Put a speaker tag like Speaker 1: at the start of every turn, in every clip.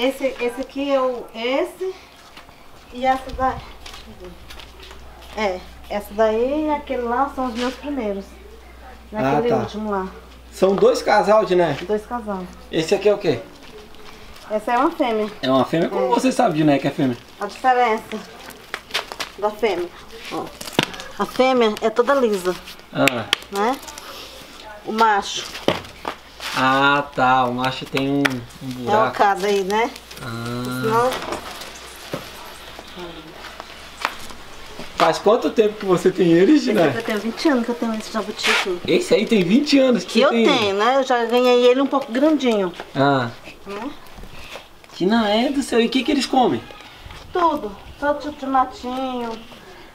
Speaker 1: Esse, esse aqui é o esse e essa daí. É, essa daí e aquele lá são os meus primeiros. Naquele
Speaker 2: Ah, tá.
Speaker 1: último lá.
Speaker 2: São dois casal de né?
Speaker 1: Dois casais.
Speaker 2: Esse aqui é o quê?
Speaker 1: Essa é uma fêmea.
Speaker 2: É uma fêmea? Como você sabe de né que é fêmea?
Speaker 1: A diferença da fêmea. Ó. A fêmea é toda lisa,
Speaker 2: Ah.
Speaker 1: né? O macho
Speaker 2: Ah, tá. O macho tem um, um
Speaker 1: é o
Speaker 2: buraco.
Speaker 1: cada aí, né?
Speaker 2: Ah.
Speaker 1: Senão,
Speaker 2: Faz quanto tempo que você tem eles, né?
Speaker 1: eu tenho 20 anos que eu tenho esse jabuti aqui.
Speaker 2: Esse aí tem 20 anos que,
Speaker 1: Que
Speaker 2: você
Speaker 1: eu
Speaker 2: tem.
Speaker 1: tenho, né? Eu já ganhei ele um pouco grandinho.
Speaker 2: Ah.
Speaker 1: Né?
Speaker 2: Tinaé do céu. E o que que eles comem?
Speaker 1: Tudo. Todo tipo de matinho,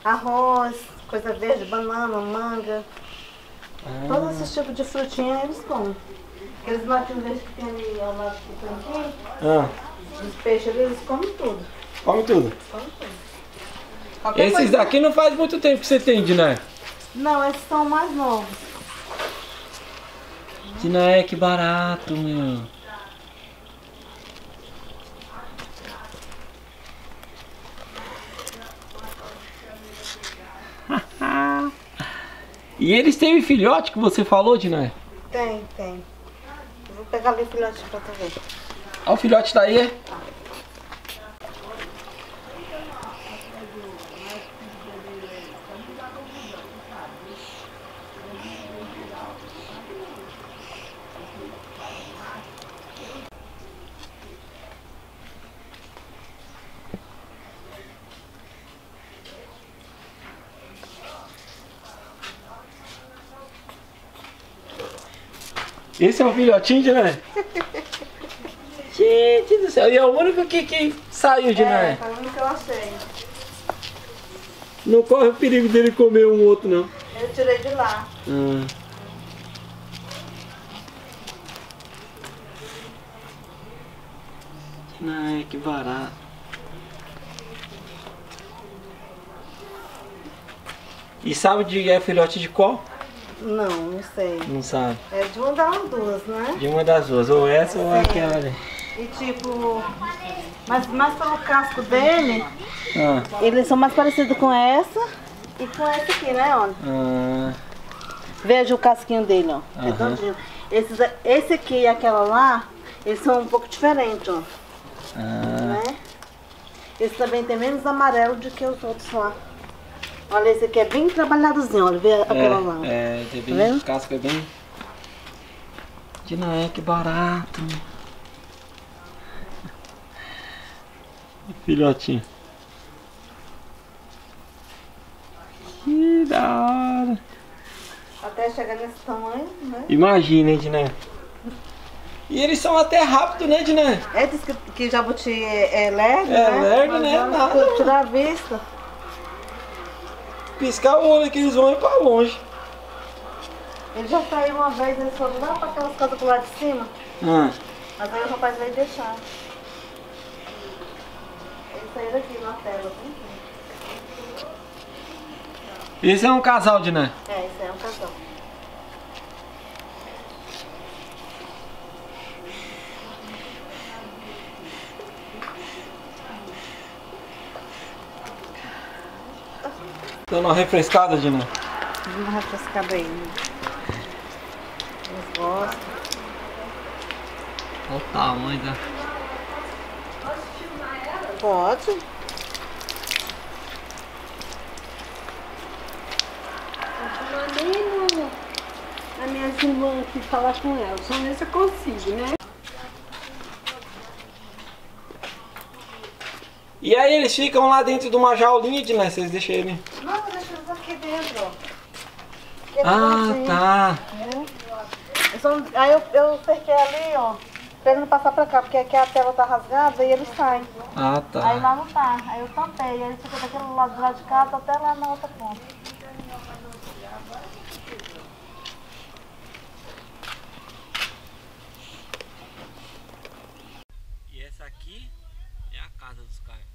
Speaker 1: arroz, coisa verde, banana, manga.
Speaker 2: Ah.
Speaker 1: Todos esses tipos de frutinha eles comem. Aqueles matinhos verdes que tem ali ao lado do tanquinho,
Speaker 2: Ah.
Speaker 1: os peixes ali, eles comem tudo.
Speaker 2: Come tudo.
Speaker 1: Comem tudo. Qualquer
Speaker 2: Esses
Speaker 1: coisa-
Speaker 2: daqui não faz muito tempo que você tem, Dinaé.
Speaker 1: Não, esses são mais novos.
Speaker 2: Dinaé, que barato, meu. e eles têm filhote que você falou, Dinaé?
Speaker 1: Tem, tem. Vou pegar ali o filhote pra tu ver.
Speaker 2: Ah, o filhote daí é? Esse é o filhotinho, Dinaé? Gente do céu, e é o único que, que saiu, Dinaé?
Speaker 1: É, foi o único que eu achei.
Speaker 2: Não corre o perigo dele comer um outro, não.
Speaker 1: Eu tirei de lá.
Speaker 2: Hum. Ai, que barato. E sabe de é filhote de qual?
Speaker 1: Não, não sei.
Speaker 2: Não sabe.
Speaker 1: É de uma das duas, né?
Speaker 2: De uma das duas, ou essa ou
Speaker 1: Sim.
Speaker 2: aquela ali.
Speaker 1: E tipo, mas mais pelo casco dele,
Speaker 2: Ah,
Speaker 1: eles são mais parecidos com essa e com esse aqui, né, olha.
Speaker 2: ah,
Speaker 1: Veja o casquinho dele, ó.
Speaker 2: Aham.
Speaker 1: Redondinho. Esses, esse aqui e aquela lá, eles são um pouco diferentes, ó.
Speaker 2: ah.
Speaker 1: Né? Esse também tem menos amarelo do que os outros lá. Olha, esse aqui é bem trabalhadozinho, olha, vê aquela lá. ó.
Speaker 2: É, é, tem bem,
Speaker 1: Tá vendo?
Speaker 2: casca é bem. De Noé, que barato. Filhotinho. Que da hora.
Speaker 1: Até chegar nesse tamanho, né?
Speaker 2: Imagina, hein, Diné. E eles são até rápidos, né, Diné?
Speaker 1: É, diz que, que jabuti é, é lerdo,
Speaker 2: É
Speaker 1: né?
Speaker 2: lerdo,
Speaker 1: Mas
Speaker 2: né? Nada.
Speaker 1: Tirar a vista.
Speaker 2: Piscar o olho que eles vão ir pra longe.
Speaker 1: Ele já saiu uma vez, eles foram lá pra aquelas casas do lado de cima,
Speaker 2: Ah,
Speaker 1: mas aí o rapaz veio deixar. Eles saíram aqui na tela, viu?
Speaker 2: esse é um casal, Diné.
Speaker 1: É, esse é um casal.
Speaker 2: Dando uma refrescada, Diné.
Speaker 1: Vamos refrescar bem. né? Eles gostam.
Speaker 2: Olha o tamanho da.
Speaker 1: Pode.
Speaker 3: nem no, a minha irmã aqui falar com ela, só nesse eu consigo, né?
Speaker 2: E aí eles ficam lá dentro de uma jaulinha, Diné, vocês deixam ele.
Speaker 1: Não, deixa eles aqui dentro, é
Speaker 2: Ah, tá.
Speaker 1: né? Eu só- Aí eu, eu cerquei ali, ó, pra ele não passar pra cá, porque aqui a tela tá rasgada e ele sai.
Speaker 2: Ah,
Speaker 1: Aí
Speaker 2: tá.
Speaker 1: lá não tá. Aí eu tampei. Aí ele fica daquele lado do lado de cá tá até lá na outra ponta.
Speaker 2: E essa aqui é a casa dos caras.